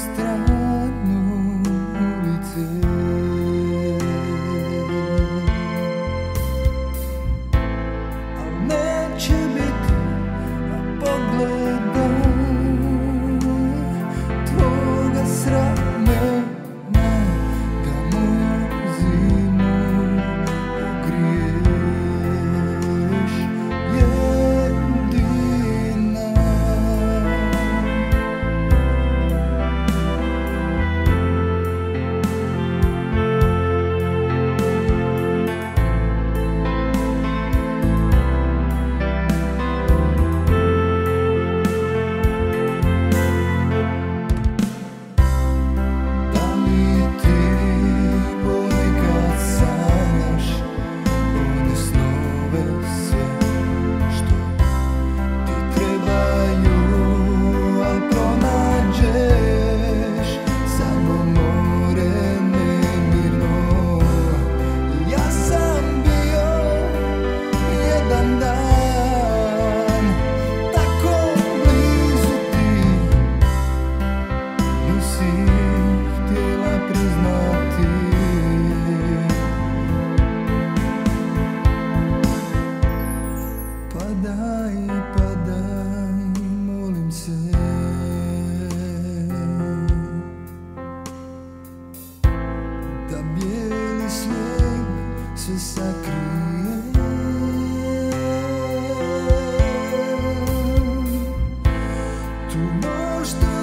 nuestra nisi priznati. Padaj, padaj, molim se. Da bijeli snijeg sve sakrije. Tu možda